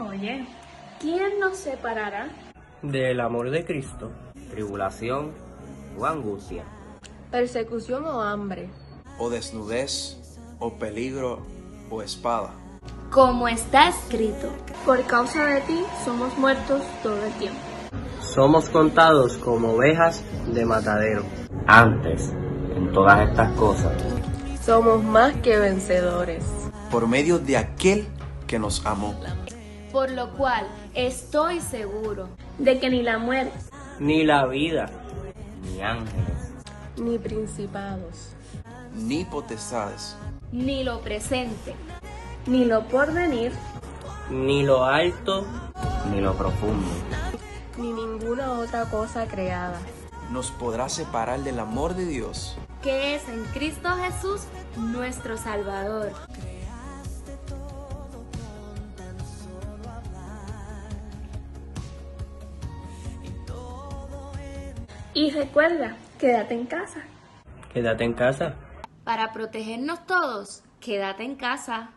Oye, ¿quién nos separará? Del amor de Cristo. tribulación o angustia, persecución o hambre, o desnudez, o peligro, o espada. Como está escrito, Por causa de ti somos muertos todo el tiempo. Somos contados como ovejas de matadero. antes, en todas estas cosas, somos más que vencedores. Por medio de aquel que nos amó. Por lo cual estoy seguro De que ni la muerte, Ni la vida, ni ángeles, Ni principados, Ni potestades, ni lo presente, ni lo porvenir, ni lo alto, ni lo profundo, ni ninguna otra cosa creada nos podrá separar del amor de Dios que es en Cristo Jesús nuestro Salvador. Y recuerda, quédate en casa. quédate en casa. Para protegernos todos, quédate en casa.